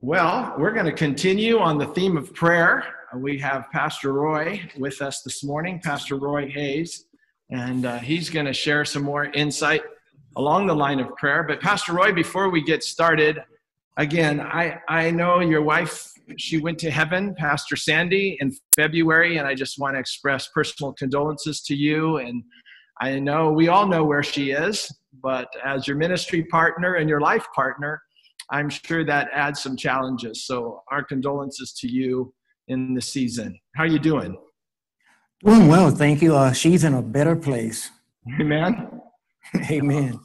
Well, we're going to continue on the theme of prayer. We have Pastor Roy with us this morning, Pastor Roy Hayes, and uh, he's going to share some more insight along the line of prayer. But, Pastor Roy, before we get started, again, I, I know your wife, she went to heaven, Pastor Sandy, in February, and I just want to express personal condolences to you. And I know we all know where she is, but as your ministry partner and your life partner, I'm sure that adds some challenges. So our condolences to you in the season. How are you doing? Doing well, thank you. Uh, she's in a better place. Amen. Amen.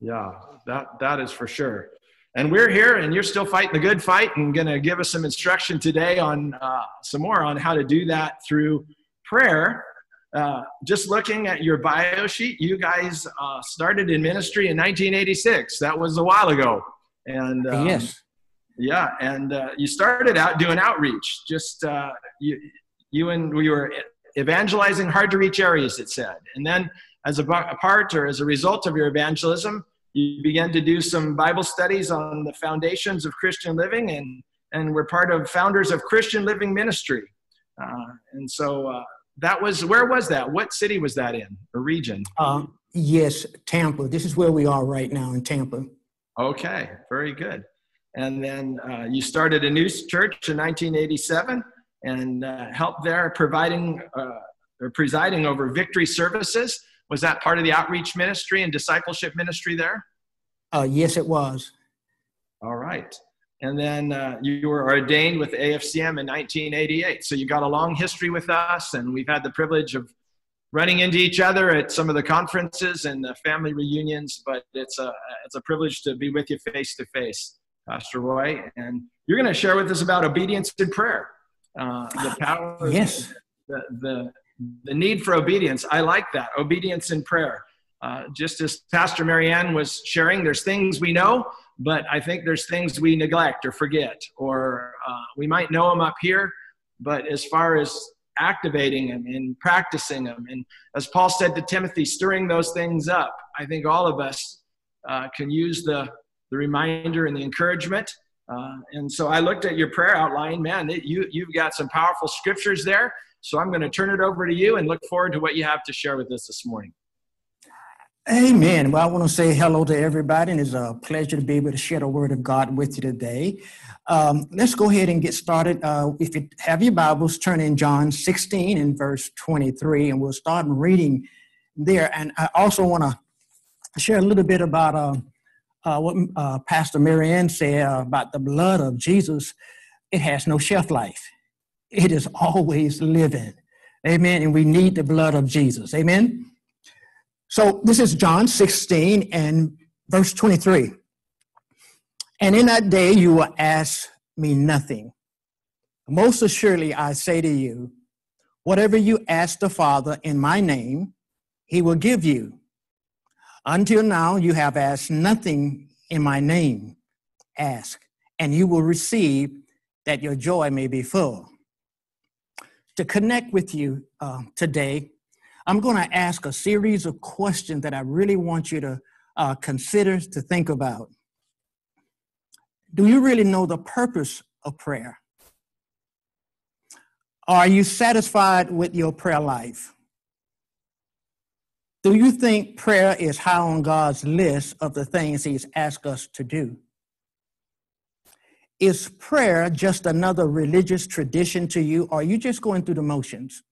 Yeah, that that is for sure. And we're here, and you're still fighting the good fight, and going to give us some instruction today on uh, some more on how to do that through prayer. Uh, just looking at your bio sheet, you guys uh, started in ministry in 1986. That was a while ago. And um, yes, yeah, and uh, you started out doing outreach. Just uh, you, you and we were evangelizing hard to reach areas. It said, and then as a, a part or as a result of your evangelism, you began to do some Bible studies on the foundations of Christian living, and and we're part of founders of Christian Living Ministry. Uh, and so uh, that was where was that? What city was that in? Or region? Uh, yes, Tampa. This is where we are right now in Tampa. Okay, very good. And then uh, you started a new church in 1987 and uh, helped there providing uh, or presiding over victory services. Was that part of the outreach ministry and discipleship ministry there? Uh, yes, it was. All right. And then uh, you were ordained with AFCM in 1988. So you got a long history with us, and we've had the privilege of running into each other at some of the conferences and the family reunions, but it's a, it's a privilege to be with you face to face, Pastor Roy. And you're going to share with us about obedience in prayer. Uh, the power, yes. The, the, the need for obedience. I like that. Obedience in prayer. Uh, just as Pastor Marianne was sharing, there's things we know, but I think there's things we neglect or forget, or uh, we might know them up here, but as far as activating them and practicing them. And as Paul said to Timothy, stirring those things up. I think all of us uh, can use the, the reminder and the encouragement. Uh, and so I looked at your prayer outline, man, it, you, you've got some powerful scriptures there. So I'm going to turn it over to you and look forward to what you have to share with us this morning. Amen. Well, I want to say hello to everybody, and it's a pleasure to be able to share the word of God with you today. Um, let's go ahead and get started. Uh, if you have your Bibles, turn in John 16 and verse 23, and we'll start reading there. And I also want to share a little bit about uh, uh, what uh, Pastor Marianne said about the blood of Jesus. It has no shelf life, it is always living. Amen. And we need the blood of Jesus. Amen. So this is John 16 and verse 23. And in that day you will ask me nothing. Most assuredly, I say to you, whatever you ask the Father in my name, he will give you. Until now, you have asked nothing in my name. Ask, and you will receive that your joy may be full. To connect with you uh, today, I'm going to ask a series of questions that I really want you to uh, consider to think about. Do you really know the purpose of prayer? Are you satisfied with your prayer life? Do you think prayer is high on God's list of the things He's asked us to do? Is prayer just another religious tradition to you, or are you just going through the motions?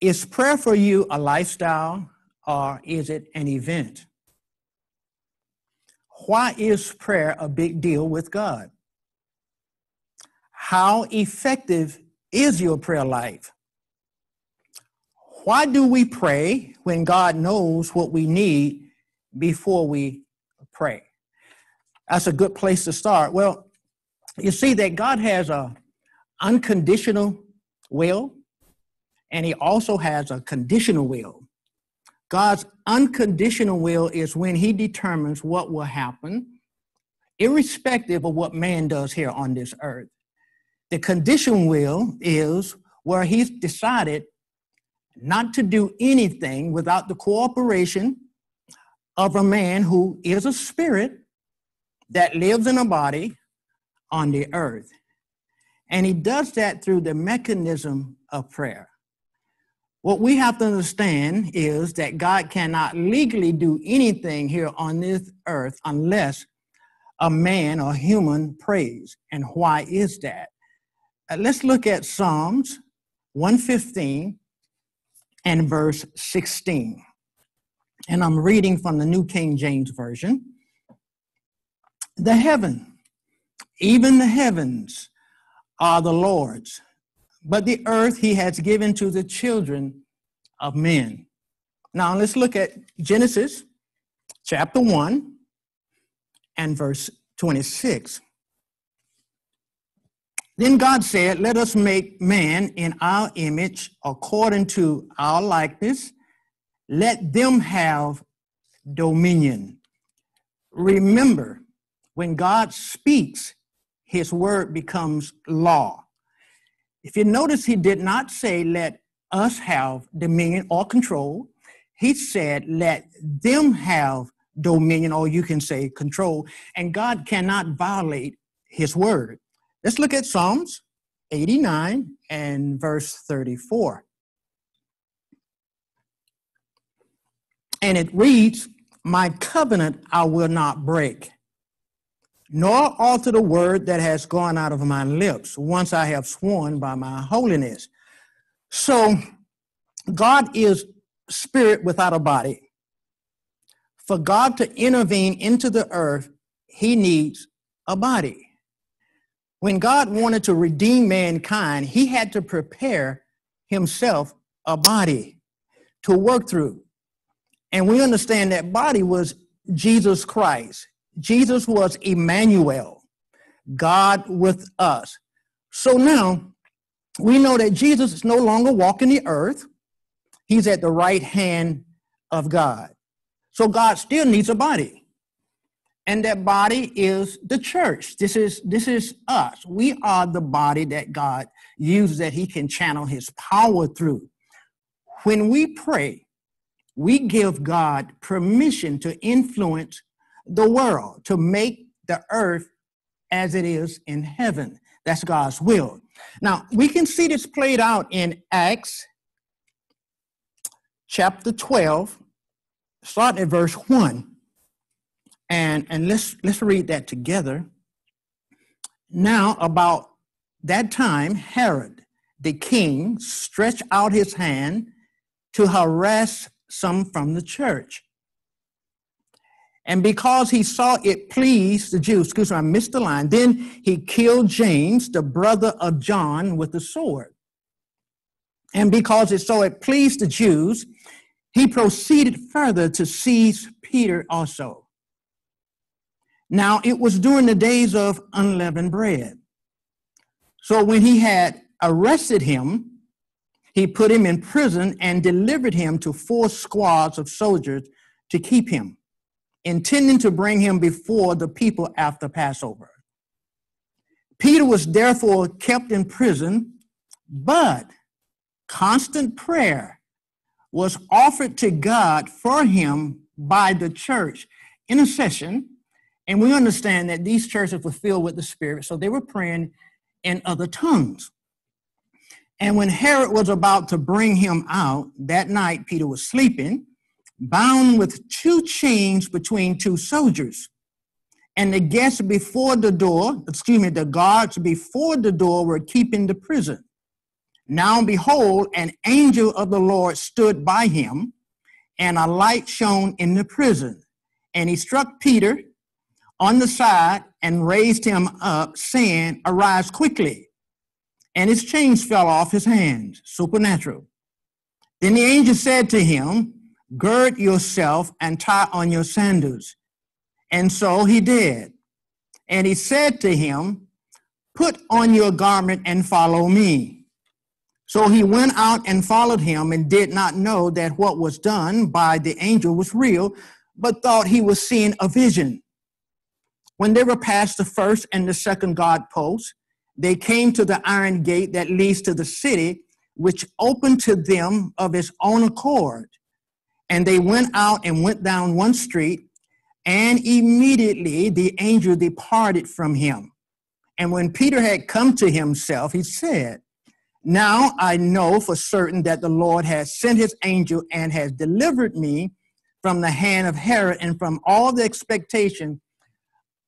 Is prayer for you a lifestyle or is it an event? Why is prayer a big deal with God? How effective is your prayer life? Why do we pray when God knows what we need before we pray? That's a good place to start. Well, you see that God has a unconditional will and he also has a conditional will. God's unconditional will is when he determines what will happen, irrespective of what man does here on this earth. The conditional will is where he's decided not to do anything without the cooperation of a man who is a spirit that lives in a body on the earth. And he does that through the mechanism of prayer. What we have to understand is that God cannot legally do anything here on this earth unless a man or human prays. And why is that? Uh, let's look at Psalms 115 and verse 16. And I'm reading from the New King James Version. The heaven, even the heavens, are the Lord's, but the earth he has given to the children of men. Now let's look at Genesis chapter 1 and verse 26. Then God said, Let us make man in our image according to our likeness. Let them have dominion. Remember, when God speaks, his word becomes law. If you notice, he did not say, let us have dominion or control. He said, let them have dominion, or you can say control. And God cannot violate his word. Let's look at Psalms 89 and verse 34. And it reads, My covenant I will not break nor alter the word that has gone out of my lips once I have sworn by my holiness. So, God is spirit without a body. For God to intervene into the earth, he needs a body. When God wanted to redeem mankind, he had to prepare himself a body to work through. And we understand that body was Jesus Christ. Jesus was Emmanuel, God with us. So now we know that Jesus is no longer walking the earth, he's at the right hand of God. So God still needs a body. And that body is the church. This is this is us. We are the body that God uses that he can channel his power through. When we pray, we give God permission to influence the world, to make the earth as it is in heaven. That's God's will. Now, we can see this played out in Acts chapter 12, starting at verse 1. And, and let's, let's read that together. Now, about that time, Herod the king stretched out his hand to harass some from the church and because he saw it pleased the Jews, excuse me, I missed the line, then he killed James, the brother of John, with the sword. And because it so it pleased the Jews, he proceeded further to seize Peter also. Now it was during the days of unleavened bread. So when he had arrested him, he put him in prison and delivered him to four squads of soldiers to keep him intending to bring him before the people after Passover. Peter was therefore kept in prison, but constant prayer was offered to God for him by the church, intercession. And we understand that these churches were filled with the Spirit, so they were praying in other tongues. And when Herod was about to bring him out, that night Peter was sleeping bound with two chains between two soldiers. And the guests before the door, excuse me, the guards before the door were keeping the prison. Now behold, an angel of the Lord stood by him, and a light shone in the prison. And he struck Peter on the side and raised him up, saying, Arise quickly. And his chains fell off his hands, supernatural. Then the angel said to him, Gird yourself and tie on your sandals. And so he did. And he said to him, Put on your garment and follow me. So he went out and followed him and did not know that what was done by the angel was real, but thought he was seeing a vision. When they were past the first and the second guard posts, they came to the iron gate that leads to the city, which opened to them of its own accord. And they went out and went down one street, and immediately the angel departed from him. And when Peter had come to himself, he said, Now I know for certain that the Lord has sent his angel and has delivered me from the hand of Herod and from all the expectation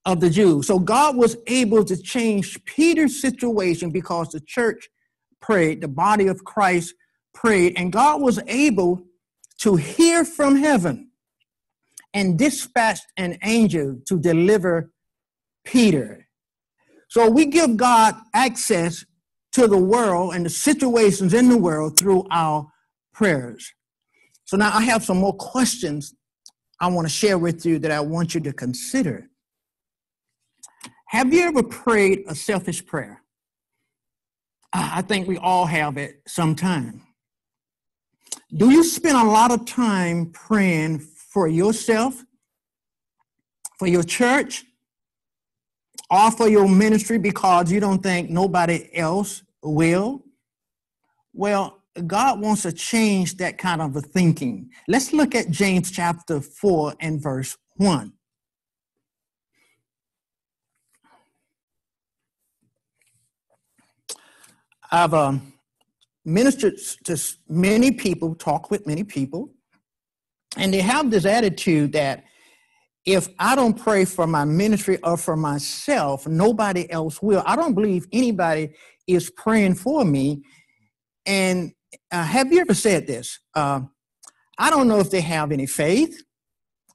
of the Jews. So God was able to change Peter's situation because the church prayed, the body of Christ prayed, and God was able to hear from heaven and dispatched an angel to deliver Peter. So we give God access to the world and the situations in the world through our prayers. So now I have some more questions I want to share with you that I want you to consider. Have you ever prayed a selfish prayer? I think we all have at some time. Do you spend a lot of time praying for yourself, for your church, or for your ministry because you don't think nobody else will? Well, God wants to change that kind of a thinking. Let's look at James chapter 4 and verse 1. I've um, ministered to many people, talked with many people, and they have this attitude that if I don't pray for my ministry or for myself, nobody else will. I don't believe anybody is praying for me. And uh, have you ever said this? Uh, I don't know if they have any faith.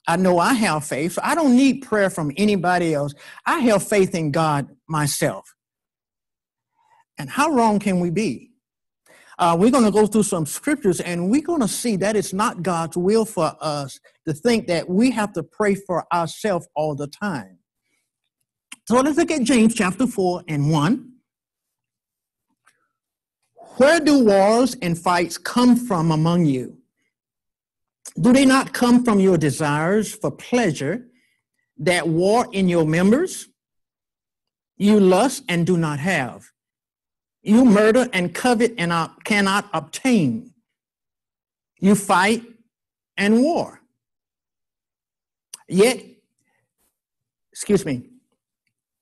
I know I have faith, so I don't need prayer from anybody else. I have faith in God myself. And how wrong can we be? Uh, we're going to go through some scriptures and we're going to see that it's not God's will for us to think that we have to pray for ourselves all the time. So let's look at James chapter 4 and 1. Where do wars and fights come from among you? Do they not come from your desires for pleasure that war in your members? You lust and do not have you murder and covet and cannot obtain. You fight and war. Yet, excuse me,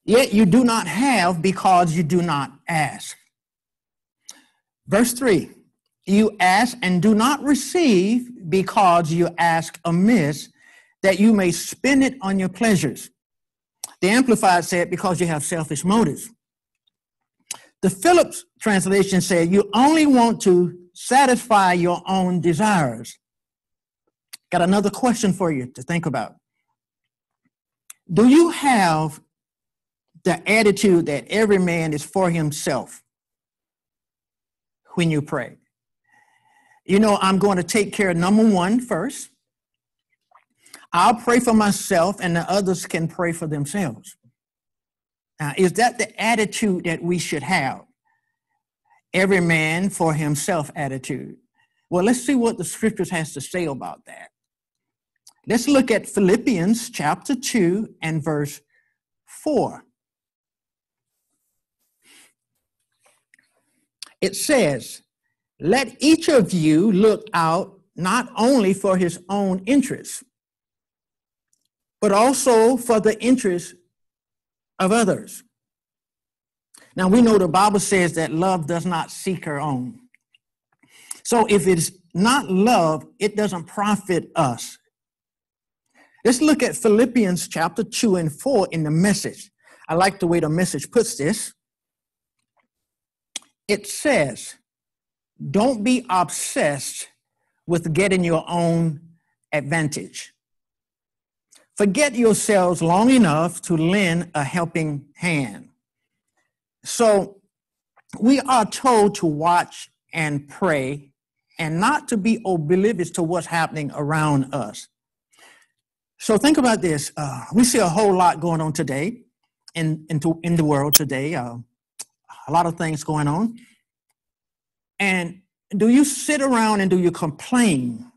yet you do not have because you do not ask. Verse 3 You ask and do not receive because you ask amiss, that you may spend it on your pleasures. The Amplified said, because you have selfish motives. The Phillips translation said, You only want to satisfy your own desires. Got another question for you to think about. Do you have the attitude that every man is for himself when you pray? You know, I'm going to take care of number one first. I'll pray for myself, and the others can pray for themselves. Now, is that the attitude that we should have? Every man for himself attitude. Well, let's see what the scriptures has to say about that. Let's look at Philippians chapter 2 and verse 4. It says, Let each of you look out not only for his own interests, but also for the interests of others. Now we know the Bible says that love does not seek her own. So if it's not love, it doesn't profit us. Let's look at Philippians chapter 2 and 4 in the message. I like the way the message puts this. It says, Don't be obsessed with getting your own advantage. Forget yourselves long enough to lend a helping hand. So we are told to watch and pray and not to be oblivious to what's happening around us. So think about this. Uh, we see a whole lot going on today in, in, to, in the world today, uh, a lot of things going on. And do you sit around and do you complain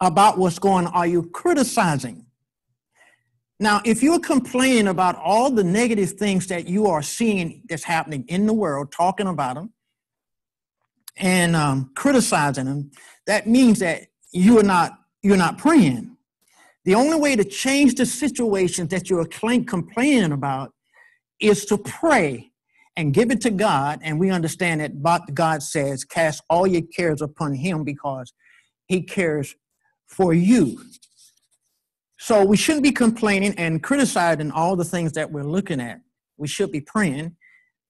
about what's going on? Are you criticizing? Now, if you're complaining about all the negative things that you are seeing that's happening in the world, talking about them and um, criticizing them, that means that you're not you're not praying. The only way to change the situations that you're complaining about is to pray and give it to God. And we understand that God says, cast all your cares upon Him because He cares for you. So we shouldn't be complaining and criticizing all the things that we're looking at. We should be praying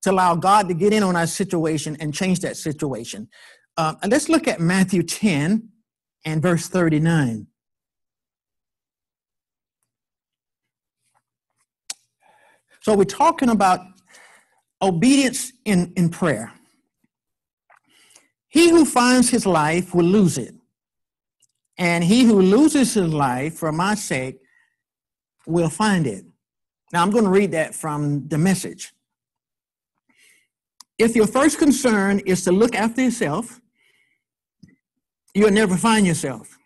to allow God to get in on our situation and change that situation. Uh, let's look at Matthew 10 and verse 39. So we're talking about obedience in, in prayer. He who finds his life will lose it. And he who loses his life for my sake will find it. Now I'm going to read that from the message. If your first concern is to look after yourself, you'll never find yourself.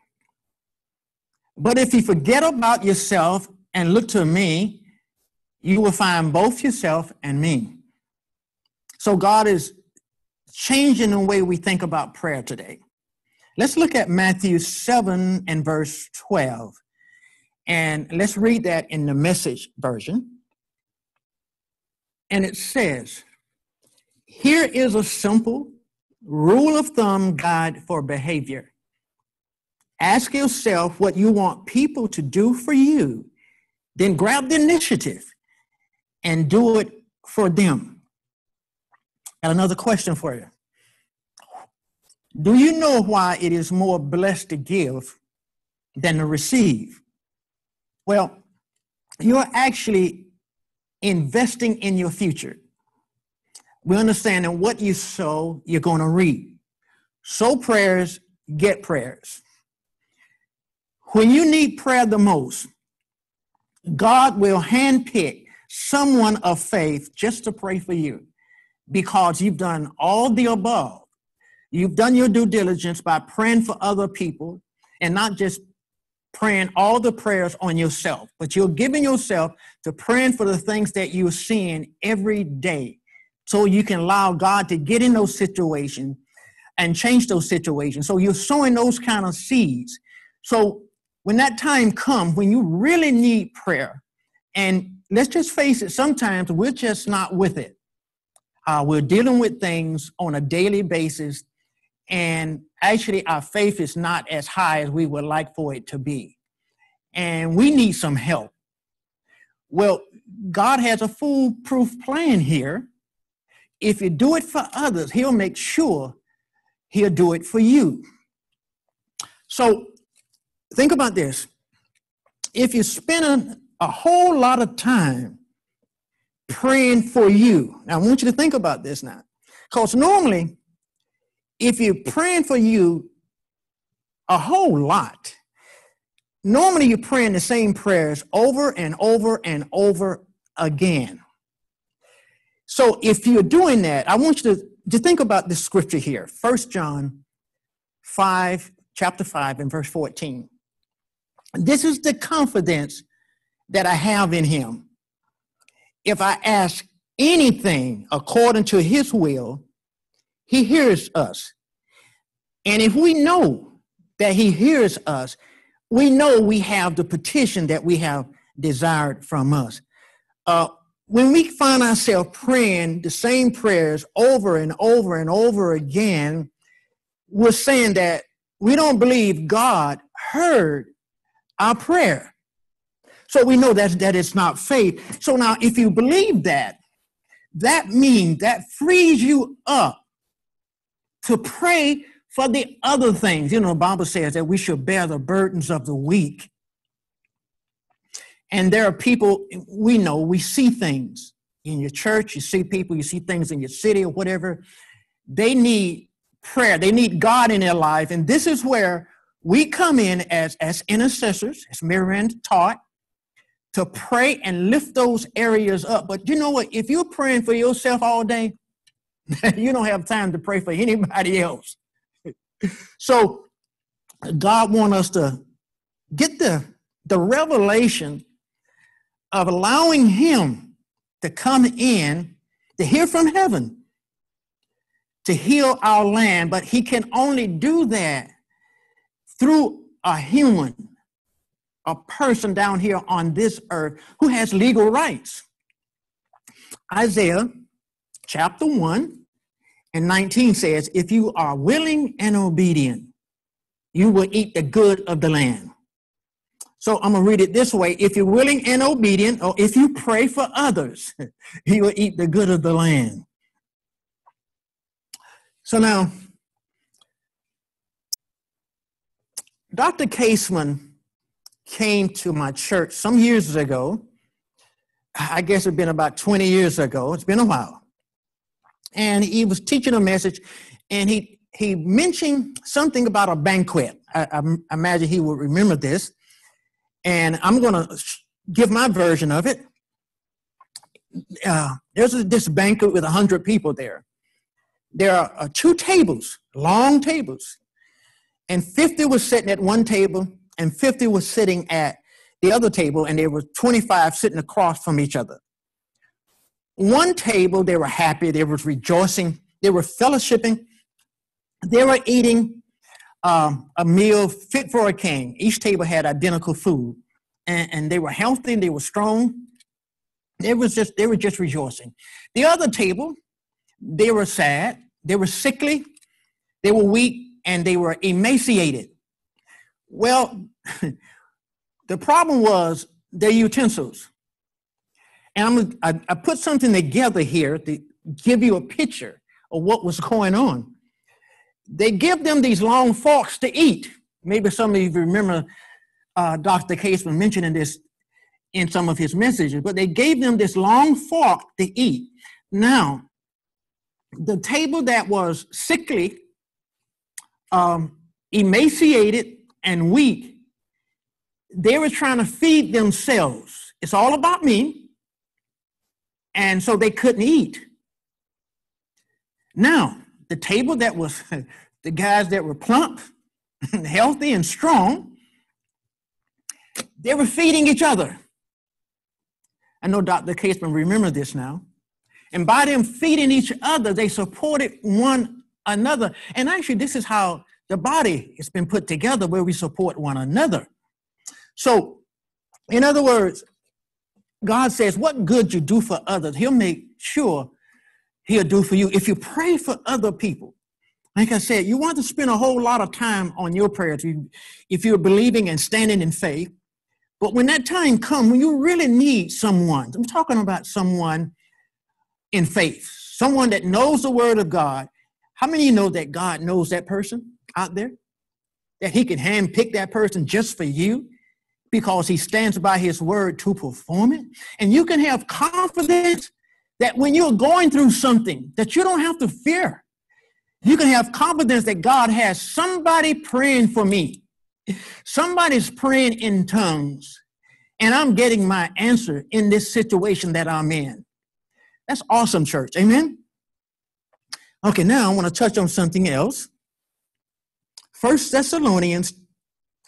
But if you forget about yourself and look to me, you will find both yourself and me. So God is changing the way we think about prayer today. Let's look at Matthew 7 and verse 12. And let's read that in the message version. And it says, Here is a simple rule of thumb guide for behavior. Ask yourself what you want people to do for you, then grab the initiative and do it for them. And another question for you do you know why it is more blessed to give than to receive? Well, you're actually investing in your future. We understand that what you sow, you're going to reap. Sow prayers, get prayers. When you need prayer the most, God will handpick someone of faith just to pray for you because you've done all the above You've done your due diligence by praying for other people and not just praying all the prayers on yourself, but you're giving yourself to praying for the things that you're seeing every day so you can allow God to get in those situations and change those situations. So you're sowing those kind of seeds. So when that time comes, when you really need prayer, and let's just face it, sometimes we're just not with it. Uh, we're dealing with things on a daily basis and actually, our faith is not as high as we would like for it to be. And we need some help. Well, God has a foolproof plan here. If you do it for others, He'll make sure He'll do it for you. So, think about this. If you spend a, a whole lot of time praying for you, now I want you to think about this now. Because normally, if you're praying for you a whole lot, normally you're praying the same prayers over and over and over again. So if you're doing that, I want you to, to think about this scripture here, First John 5, chapter 5, and verse 14. This is the confidence that I have in him. If I ask anything according to his will, he hears us. And if we know that he hears us, we know we have the petition that we have desired from us. Uh, when we find ourselves praying the same prayers over and over and over again, we're saying that we don't believe God heard our prayer. So we know that, that it's not faith. So now, if you believe that, that means that frees you up to pray for the other things. You know, the Bible says that we should bear the burdens of the weak. And there are people, we know, we see things in your church, you see people, you see things in your city or whatever. They need prayer, they need God in their life. And this is where we come in as, as intercessors, as Miriam taught, to pray and lift those areas up. But you know what? If you're praying for yourself all day, you don't have time to pray for anybody else. so God wants us to get the, the revelation of allowing Him to come in to hear from heaven to heal our land, but He can only do that through a human. a person down here on this earth who has legal rights. Isaiah chapter 1 and 19 says, If you are willing and obedient, you will eat the good of the land. So I'm going to read it this way. If you're willing and obedient, or if you pray for others, you will eat the good of the land. So now, Dr. Kaseman came to my church some years ago. I guess it's been about 20 years ago. It's been a while. And he was teaching a message, and he, he mentioned something about a banquet. I, I imagine he will remember this. And I'm going to give my version of it. Uh, there's this banquet with 100 people there. There are uh, two tables, long tables, and 50 was sitting at one table, and 50 was sitting at the other table, and there were 25 sitting across from each other. One table, they were happy, they were rejoicing, they were fellowshipping, they were eating um, a meal fit for a king. Each table had identical food, and, and they were healthy, they were strong. They was just they were just rejoicing. The other table, they were sad, they were sickly, they were weak, and they were emaciated. Well, the problem was their utensils. And I'm, I, I put something together here to give you a picture of what was going on. They give them these long forks to eat. Maybe some of you remember uh, Dr. Kaseman mentioning this in some of his messages, but they gave them this long fork to eat. Now, the table that was sickly, um, emaciated, and weak, they were trying to feed themselves. It's all about me. And so they couldn't eat. Now, the table that was the guys that were plump, healthy, and strong, they were feeding each other. I know Dr. Kaseman remember this now. And by them feeding each other, they supported one another. And actually, this is how the body has been put together where we support one another. So, in other words, God says, What good you do for others, He'll make sure He'll do for you. If you pray for other people, like I said, you want to spend a whole lot of time on your prayers if you're believing and standing in faith. But when that time comes, when you really need someone, I'm talking about someone in faith, someone that knows the word of God. How many of you know that God knows that person? out there that he can handpick that person just for you because he stands by his word to perform it. And you can have confidence that when you're going through something that you don't have to fear. You can have confidence that God has somebody praying for me. Somebody's praying in tongues, and I'm getting my answer in this situation that I'm in. That's awesome, church. Amen. Okay, now I want to touch on something else. First Thessalonians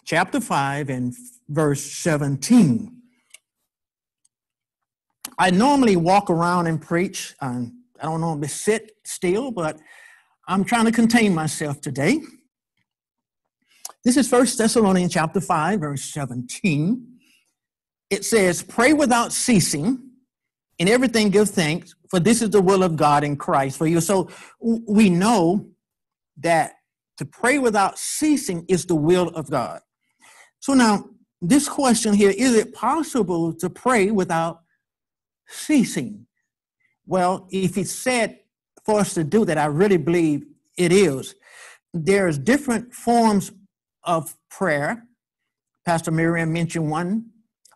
chapter 5 and verse 17. I normally walk around and preach. Um, I don't normally sit still, but I'm trying to contain myself today. This is First Thessalonians chapter 5, verse 17. It says, Pray without ceasing, in everything give thanks, for this is the will of God in Christ for you. So we know that to pray without ceasing is the will of God. So now, this question here is it possible to pray without ceasing? Well, if it's said for us to do that, I really believe it is. There's different forms of prayer. Pastor Miriam mentioned one,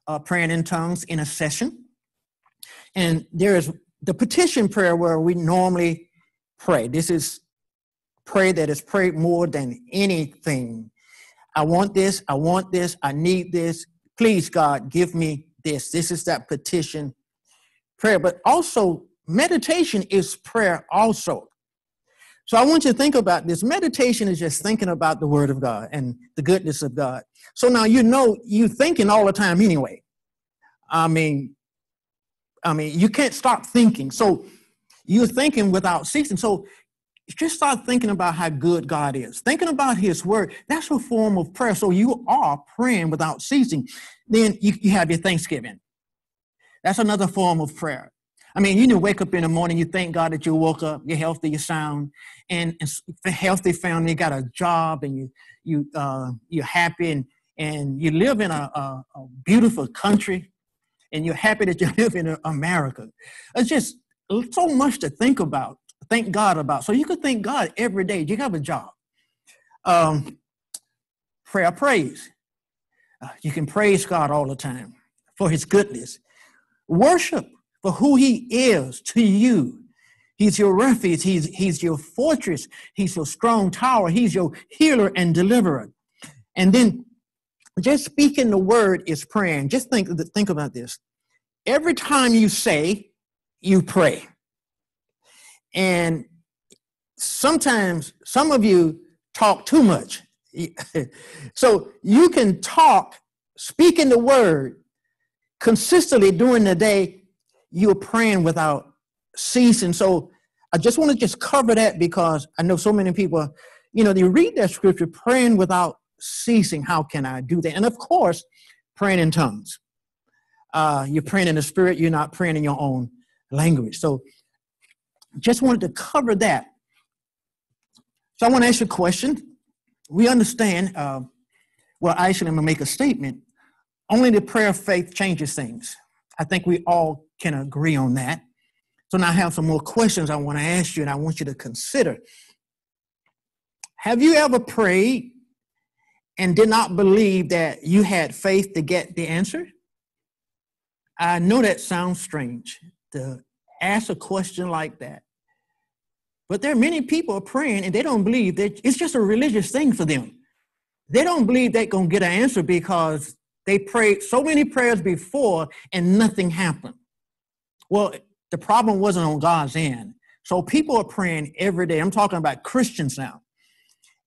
uh, praying in tongues intercession. And there is the petition prayer where we normally pray. This is prayer that is prayed more than anything. I want this, I want this, I need this. Please, God, give me this. This is that petition prayer. But also, meditation is prayer also. So I want you to think about this. Meditation is just thinking about the Word of God and the goodness of God. So now you know you're thinking all the time anyway. I mean, I mean, you can't stop thinking. So you're thinking without ceasing. So just start thinking about how good God is, thinking about His Word. That's a form of prayer. So you are praying without ceasing. Then you, you have your Thanksgiving. That's another form of prayer. I mean, you know, wake up in the morning, you thank God that you woke up, you're healthy, you're sound, and, and healthy family, you got a job, and you you uh, you're happy, and and you live in a, a, a beautiful country, and you're happy that you live in America. It's just so much to think about thank God about. So you could thank God every day. You have a job. Um, prayer, praise. Uh, you can praise God all the time for His goodness. Worship for who He is to you. He's your refuge. He's, he's your fortress. He's your strong tower. He's your healer and deliverer. And then just speaking the word is praying. Just think, think about this. Every time you say, you pray. And sometimes some of you talk too much. so you can talk, speaking the word consistently during the day, you're praying without ceasing. So I just want to just cover that because I know so many people, you know, they read that scripture praying without ceasing. How can I do that? And of course, praying in tongues. Uh, you're praying in the spirit, you're not praying in your own language. So just wanted to cover that. So I want to ask you a question. We understand, uh, well, actually, I'm going to make a statement. Only the prayer of faith changes things. I think we all can agree on that. So now I have some more questions I want to ask you, and I want you to consider. Have you ever prayed and did not believe that you had faith to get the answer? I know that sounds strange to ask a question like that. But there are many people praying and they don't believe that it's just a religious thing for them. They don't believe they're going to get an answer because they prayed so many prayers before and nothing happened. Well, the problem wasn't on God's end. So people are praying every day. I'm talking about Christians now.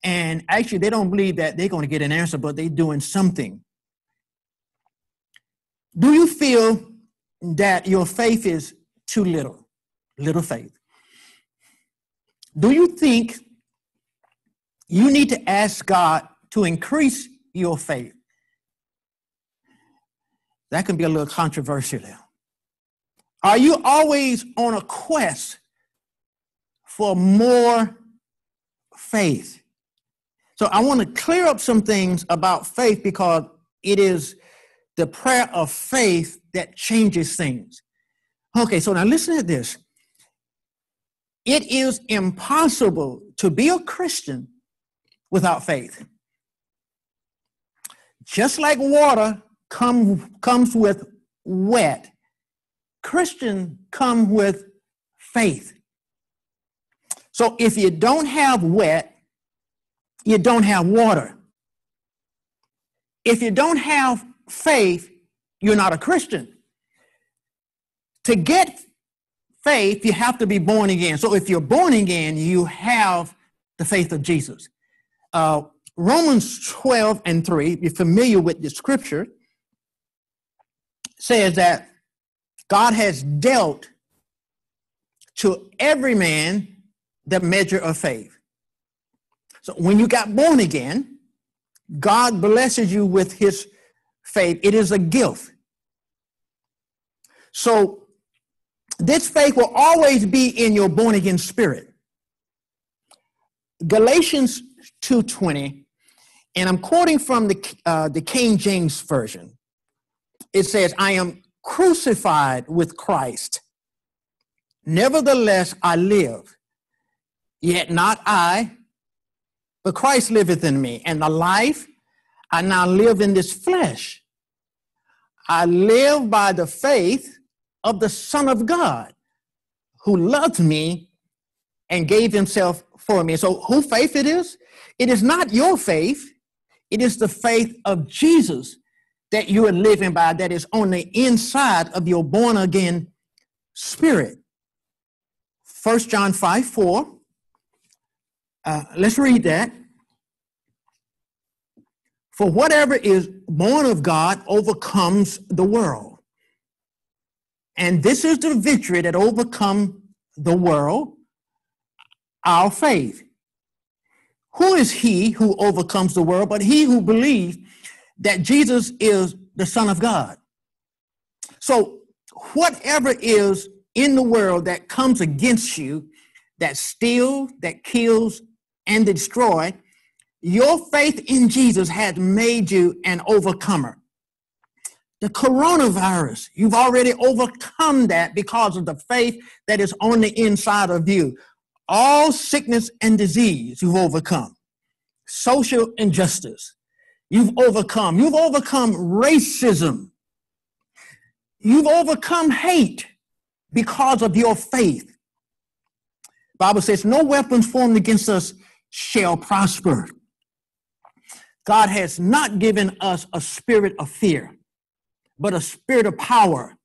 And actually, they don't believe that they're going to get an answer, but they're doing something. Do you feel that your faith is too little? Little faith. Do you think you need to ask God to increase your faith? That can be a little controversial. Are you always on a quest for more faith? So I want to clear up some things about faith because it is the prayer of faith that changes things. Okay, so now listen to this. It is impossible to be a Christian without faith. Just like water come, comes with wet, Christian come with faith. So if you don't have wet, you don't have water. If you don't have faith, you're not a Christian. To get faith, you have to be born again. So if you're born again, you have the faith of Jesus. Uh, Romans 12 and 3, If you're familiar with the scripture, says that God has dealt to every man the measure of faith. So when you got born again, God blesses you with his faith. It is a gift. So this faith will always be in your born again spirit. Galatians 2:20, and I'm quoting from the uh, the King James version. It says, "I am crucified with Christ. Nevertheless, I live. Yet not I, but Christ liveth in me. And the life I now live in this flesh, I live by the faith of the Son of God who loved me and gave himself for me. So, who faith it is? It is not your faith, it is the faith of Jesus that you are living by that is on the inside of your born again spirit. First John 5 4. Uh, let's read that. For whatever is born of God overcomes the world. And this is the victory that overcome the world, our faith. Who is he who overcomes the world but he who believes that Jesus is the Son of God? So, whatever is in the world that comes against you, that steals, that kills, and destroy, your faith in Jesus has made you an overcomer. The coronavirus, you've already overcome that because of the faith that is on the inside of you. All sickness and disease, you've overcome. Social injustice, you've overcome. You've overcome racism. You've overcome hate because of your faith. Bible says, no weapons formed against us shall prosper. God has not given us a spirit of fear, but a spirit of power,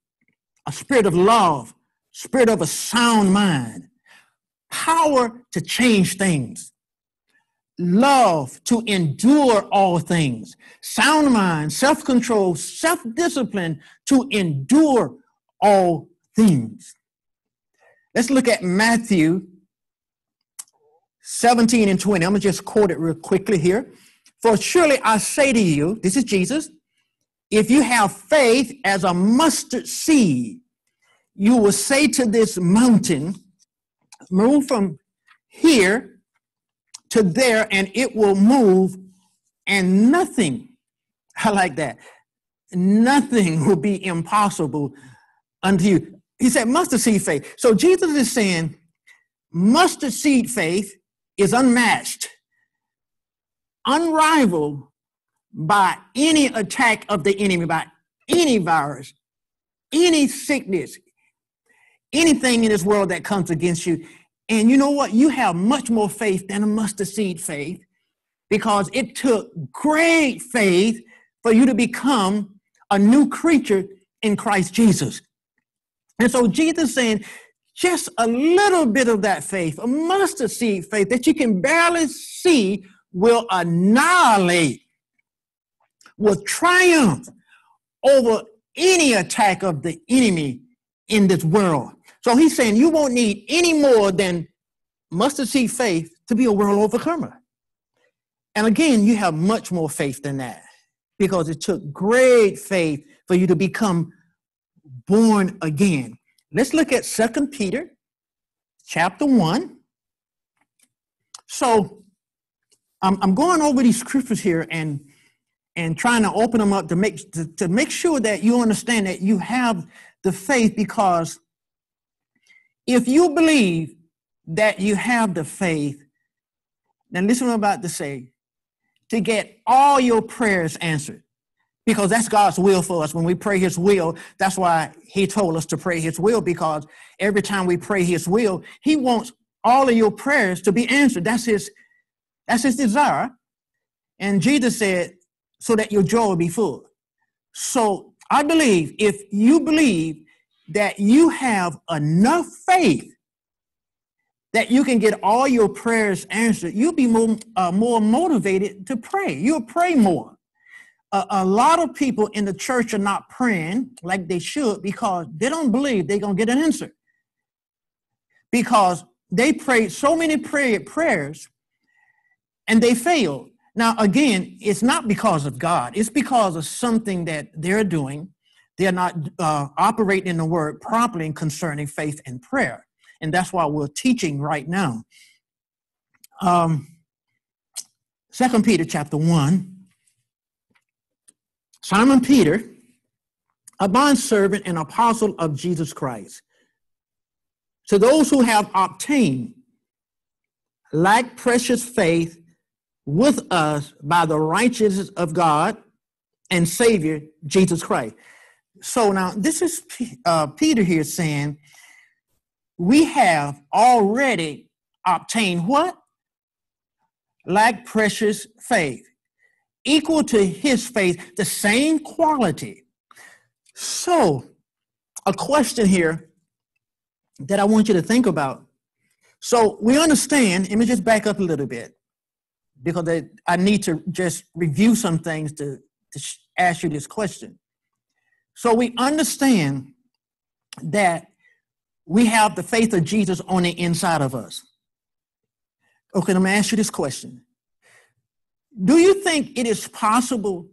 a spirit of love, spirit of a sound mind, power to change things, love to endure all things, sound mind, self control, self discipline to endure all things. Let's look at Matthew 17 and 20. I'm going to just quote it real quickly here. For surely I say to you, this is Jesus, if you have faith as a mustard seed, you will say to this mountain, move from here to there, and it will move, and nothing, I like that, nothing will be impossible unto you. He said mustard seed faith. So Jesus is saying mustard seed faith is unmatched unrivaled by any attack of the enemy, by any virus, any sickness, anything in this world that comes against you. And you know what? You have much more faith than a mustard seed faith because it took great faith for you to become a new creature in Christ Jesus. And so Jesus saying, just a little bit of that faith, a mustard seed faith that you can barely see will annihilate, will triumph over any attack of the enemy in this world. So he's saying you won't need any more than mustard seed faith to be a world overcomer. And again, you have much more faith than that because it took great faith for you to become born again. Let's look at Second Peter chapter 1. So I'm, I'm going over these scriptures here and and trying to open them up to make to, to make sure that you understand that you have the faith because if you believe that you have the faith, then listen what I'm about to say, to get all your prayers answered. Because that's God's will for us. When we pray his will, that's why he told us to pray his will, because every time we pray his will, he wants all of your prayers to be answered. That's his that's his desire. And Jesus said, so that your joy will be full. So I believe if you believe that you have enough faith that you can get all your prayers answered, you'll be more, uh, more motivated to pray. You'll pray more. Uh, a lot of people in the church are not praying like they should because they don't believe they're going to get an answer. Because they prayed so many prayer, prayers and they failed. Now, again, it's not because of God, it's because of something that they're doing. They're not uh, operating in the word properly concerning faith and prayer. And that's why we're teaching right now. Um, Second Peter chapter 1. Simon Peter, a bond servant and apostle of Jesus Christ, to those who have obtained like precious faith with us by the righteousness of God and Savior Jesus Christ. So now this is uh, Peter here saying, we have already obtained what? Like precious faith, equal to his faith, the same quality. So, a question here that I want you to think about. So, we understand, let me just back up a little bit because I, I need to just review some things to, to ask you this question. So we understand that we have the faith of Jesus on the inside of us. Okay, let me ask you this question. Do you think it is possible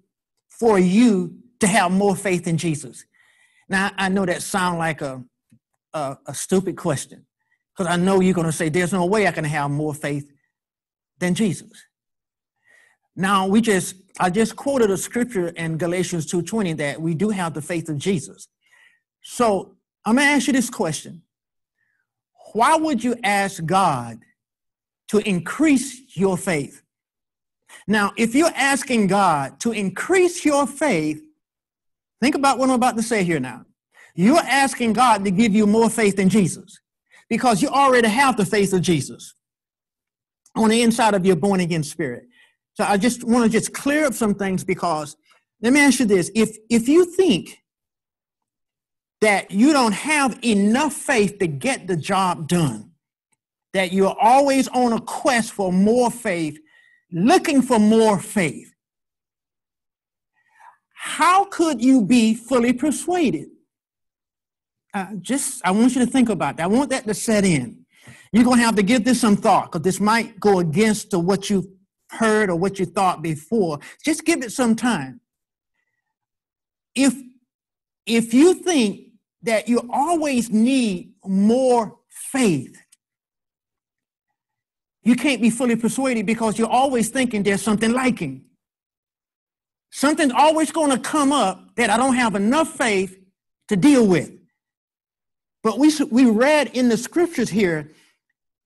for you to have more faith in Jesus? Now, I know that sounds like a, a, a stupid question because I know you're going to say, there's no way I can have more faith than Jesus. Now, we just, I just quoted a scripture in Galatians 2.20 that we do have the faith of Jesus. So I'm going to ask you this question. Why would you ask God to increase your faith? Now, if you're asking God to increase your faith, think about what I'm about to say here now. You're asking God to give you more faith than Jesus because you already have the faith of Jesus on the inside of your born again spirit. So I just want to just clear up some things because let me ask you this. If if you think that you don't have enough faith to get the job done, that you're always on a quest for more faith, looking for more faith, how could you be fully persuaded? Uh, just, I want you to think about that. I want that to set in. You're going to have to give this some thought because this might go against what you've heard or what you thought before. Just give it some time. If, if you think that you always need more faith, you can't be fully persuaded because you're always thinking there's something lacking. Something's always going to come up that I don't have enough faith to deal with. But we, we read in the scriptures here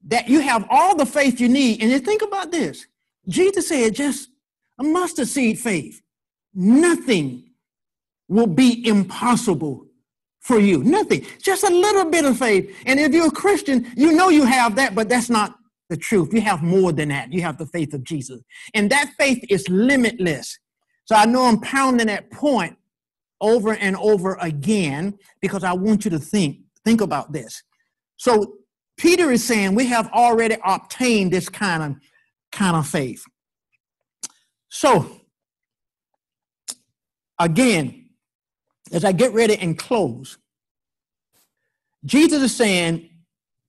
that you have all the faith you need. And you think about this Jesus said, just a mustard seed faith. Nothing will be impossible for you. Nothing. Just a little bit of faith. And if you're a Christian, you know you have that, but that's not the truth. You have more than that. You have the faith of Jesus. And that faith is limitless. So I know I'm pounding that point over and over again because I want you to think Think about this. So Peter is saying we have already obtained this kind of kind of faith. So again, as I get ready and close, Jesus is saying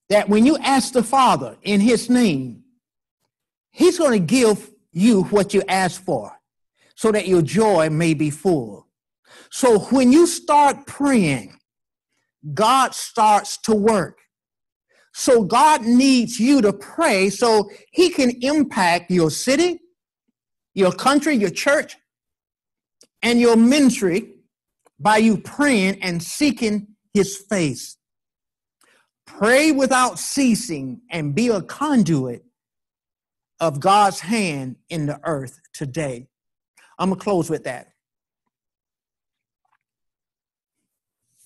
that when you ask the Father in his name, he's going to give you what you ask for so that your joy may be full. So when you start praying, God starts to work. So God needs you to pray so he can impact your city, your country, your church, and your ministry by you praying and seeking his face. Pray without ceasing and be a conduit of God's hand in the earth today. I'm going to close with that.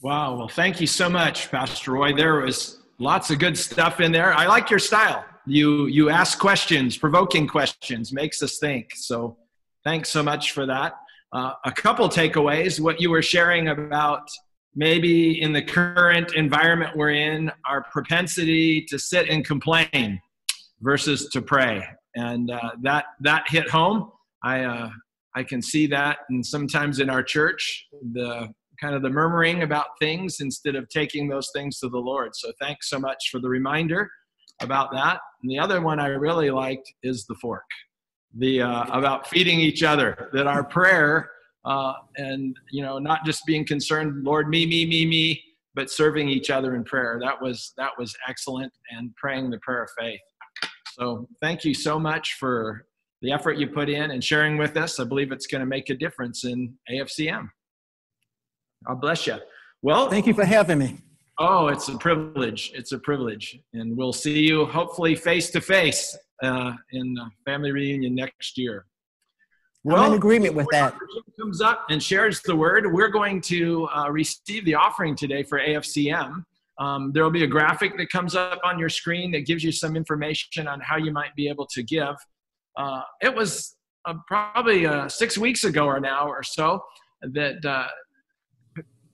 Wow. Well, thank you so much, Pastor Roy. There was lots of good stuff in there. I like your style. You you ask questions, provoking questions, makes us think. So, thanks so much for that. Uh, a couple takeaways. What you were sharing about maybe in the current environment we're in, our propensity to sit and complain versus to pray, and uh, that that hit home. I uh, I can see that, and sometimes in our church, the kind of the murmuring about things instead of taking those things to the Lord. So thanks so much for the reminder about that. And the other one I really liked is the fork, the uh, about feeding each other. That our prayer uh, and you know not just being concerned, Lord, me, me, me, me, but serving each other in prayer. That was that was excellent, and praying the prayer of faith. So thank you so much for the effort you put in and sharing with us. I believe it's going to make a difference in AFCM. God bless you. Well, thank you for having me. Oh, it's a privilege. It's a privilege. And we'll see you hopefully face to face uh, in family reunion next year. Well, I'm in agreement with that. Comes up and shares the word. We're going to uh, receive the offering today for AFCM. Um, there will be a graphic that comes up on your screen that gives you some information on how you might be able to give. Uh, it was uh, probably uh, six weeks ago or now or so that uh,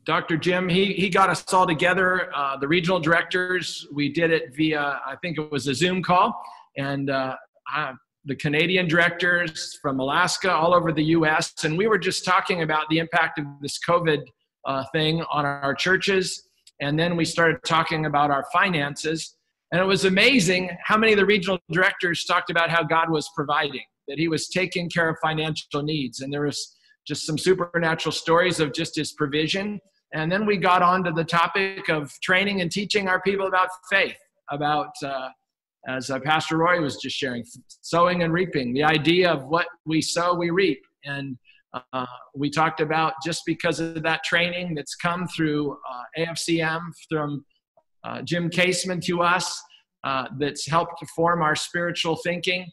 Dr. Jim, he, he got us all together, uh, the regional directors. We did it via, I think it was a Zoom call. And uh, I, the Canadian directors from Alaska, all over the US. And we were just talking about the impact of this COVID uh, thing on our churches. And then we started talking about our finances. And it was amazing how many of the regional directors talked about how God was providing, that He was taking care of financial needs. And there was just some supernatural stories of just His provision. And then we got on to the topic of training and teaching our people about faith, about, uh, as uh, Pastor Roy was just sharing, sowing and reaping, the idea of what we sow, we reap. And uh, we talked about just because of that training that's come through uh, AFCM, from uh, Jim Kaseman to us, uh, that's helped to form our spiritual thinking,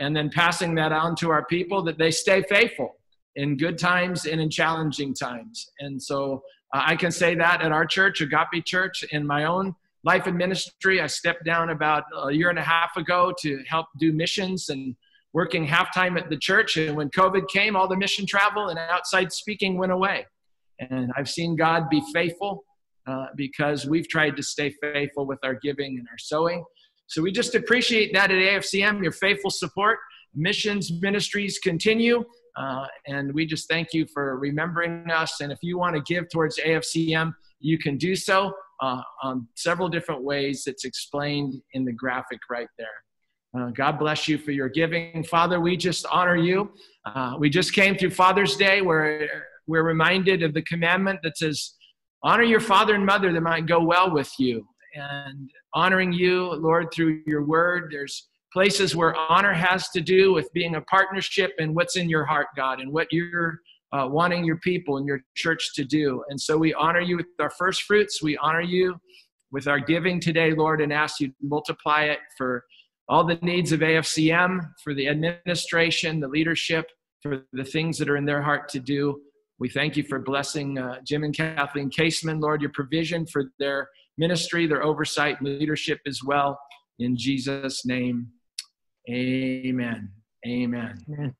and then passing that on to our people that they stay faithful in good times and in challenging times. And so uh, I can say that at our church, Agape Church, in my own life and ministry, I stepped down about a year and a half ago to help do missions and working half time at the church. And when COVID came, all the mission travel and outside speaking went away. And I've seen God be faithful uh, because we've tried to stay faithful with our giving and our sowing. So we just appreciate that at AFCM, your faithful support. Missions ministries continue. Uh, and we just thank you for remembering us. And if you want to give towards AFCM, you can do so uh, on several different ways. It's explained in the graphic right there. Uh, God bless you for your giving. Father, we just honor you. Uh, we just came through Father's Day where we're reminded of the commandment that says, honor your father and mother that might go well with you. And honoring you, Lord, through your word, there's places where honor has to do with being a partnership and what's in your heart, God, and what you're uh, wanting your people and your church to do. And so we honor you with our first fruits. We honor you with our giving today, Lord, and ask you to multiply it for all the needs of AFCM, for the administration, the leadership, for the things that are in their heart to do. We thank you for blessing uh, Jim and Kathleen Kaseman, Lord, your provision for their ministry, their oversight, and leadership as well. In Jesus' name, amen. Amen. amen.